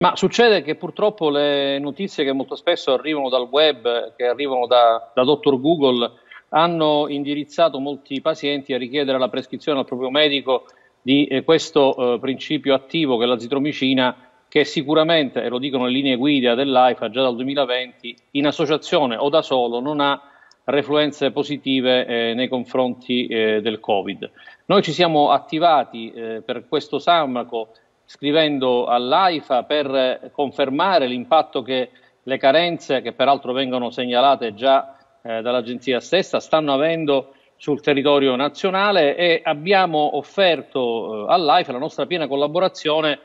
Ma succede che purtroppo le notizie che molto spesso arrivano dal web, che arrivano da, da dottor Google, hanno indirizzato molti pazienti a richiedere la prescrizione al proprio medico di eh, questo eh, principio attivo che è la zitromicina, che sicuramente, e lo dicono le linee guida dell'AIFA già dal 2020, in associazione o da solo non ha refluenze positive eh, nei confronti eh, del Covid. Noi ci siamo attivati eh, per questo farmaco scrivendo all'AIFA per confermare l'impatto che le carenze, che peraltro vengono segnalate già eh, dall'Agenzia stessa, stanno avendo sul territorio nazionale e abbiamo offerto eh, all'AIFA la nostra piena collaborazione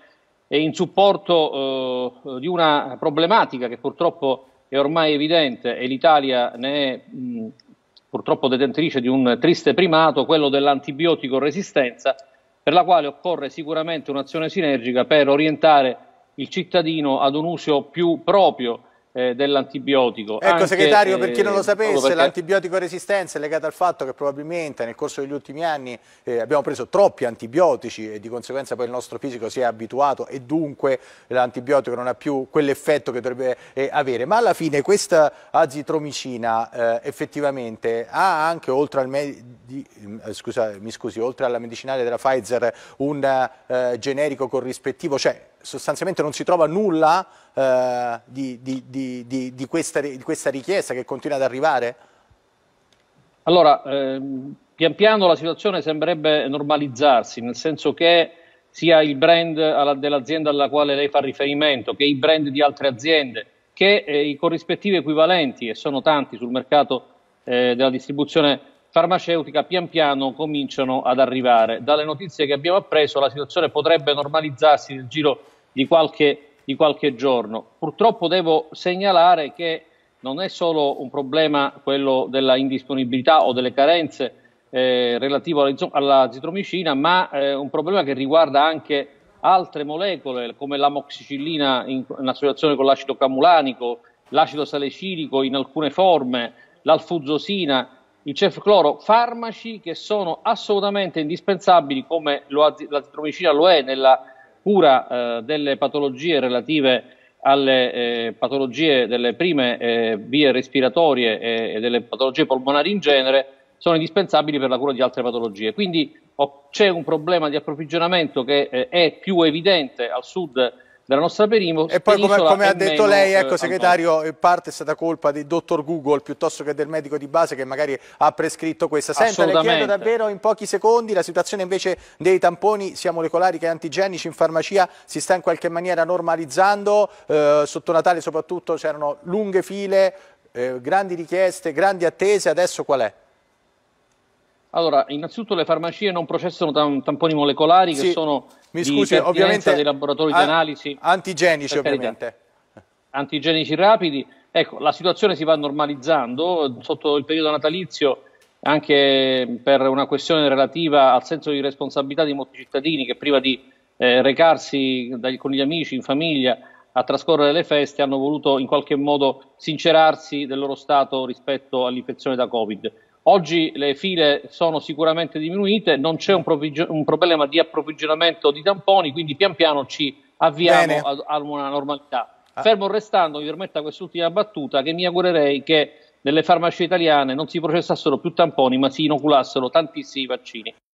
e in supporto eh, di una problematica che purtroppo è ormai evidente e l'Italia ne è mh, purtroppo detentrice di un triste primato, quello dell'antibiotico resistenza, per la quale occorre sicuramente un'azione sinergica per orientare il cittadino ad un uso più proprio eh, dell'antibiotico. Ecco Anche, segretario, per chi non lo eh, sapesse, perché... l'antibiotico resistenza è legata al fatto che probabilmente nel corso degli ultimi anni eh, abbiamo preso troppi antibiotici e di conseguenza poi il nostro fisico si è abituato e dunque l'antibiotico non ha più quell'effetto che dovrebbe eh, avere. Ma alla fine questa azitromicina eh, effettivamente ha anche oltre al di, eh, scusa, mi scusi, oltre alla medicinale della Pfizer un generico corrispettivo, cioè sostanzialmente non si trova nulla eh, di, di, di, di, questa, di questa richiesta che continua ad arrivare? Allora, ehm, pian piano la situazione sembrerebbe normalizzarsi, nel senso che sia il brand dell'azienda alla quale lei fa riferimento, che i brand di altre aziende, che eh, i corrispettivi equivalenti, e sono tanti sul mercato eh, della distribuzione farmaceutica, pian piano cominciano ad arrivare. Dalle notizie che abbiamo appreso la situazione potrebbe normalizzarsi nel giro di qualche, di qualche giorno. Purtroppo devo segnalare che non è solo un problema quello della indisponibilità o delle carenze eh, relativo alla zitromicina, ma eh, un problema che riguarda anche altre molecole come l'amoxicillina in, in associazione con l'acido camulanico, l'acido salicilico in alcune forme, l'alfuzosina, il cefcloro, farmaci che sono assolutamente indispensabili come lo, la zitromicina lo è nella cura eh, delle patologie relative alle eh, patologie delle prime eh, vie respiratorie e, e, delle patologie polmonari in genere sono indispensabili per la cura di altre patologie. Quindi c'è un problema di approvvigionamento che eh, è più evidente al sud della nostra perimo, E poi come, come ha detto lei, ecco eh, segretario, in parte è stata colpa del dottor Google piuttosto che del medico di base che magari ha prescritto questa. Senta, le chiedo davvero in pochi secondi, la situazione invece dei tamponi sia molecolari che antigenici in farmacia si sta in qualche maniera normalizzando, eh, sotto Natale soprattutto c'erano lunghe file, eh, grandi richieste, grandi attese, adesso qual è? Allora, innanzitutto le farmacie non processano tamponi molecolari sì, che sono mi scusi, ovviamente dei laboratori di analisi. Antigenici ovviamente. Antigenici rapidi. Ecco, la situazione si va normalizzando sotto il periodo natalizio anche per una questione relativa al senso di responsabilità di molti cittadini che prima di eh, recarsi dai, con gli amici in famiglia a trascorrere le feste hanno voluto in qualche modo sincerarsi del loro stato rispetto all'infezione da Covid. Oggi le file sono sicuramente diminuite, non c'è un, un, problema di approvvigionamento di tamponi, quindi pian piano ci avviamo a, a, una normalità. Ah. Fermo restando, mi permetta quest'ultima battuta, che mi augurerei che nelle farmacie italiane non si processassero più tamponi, ma si inoculassero tantissimi vaccini.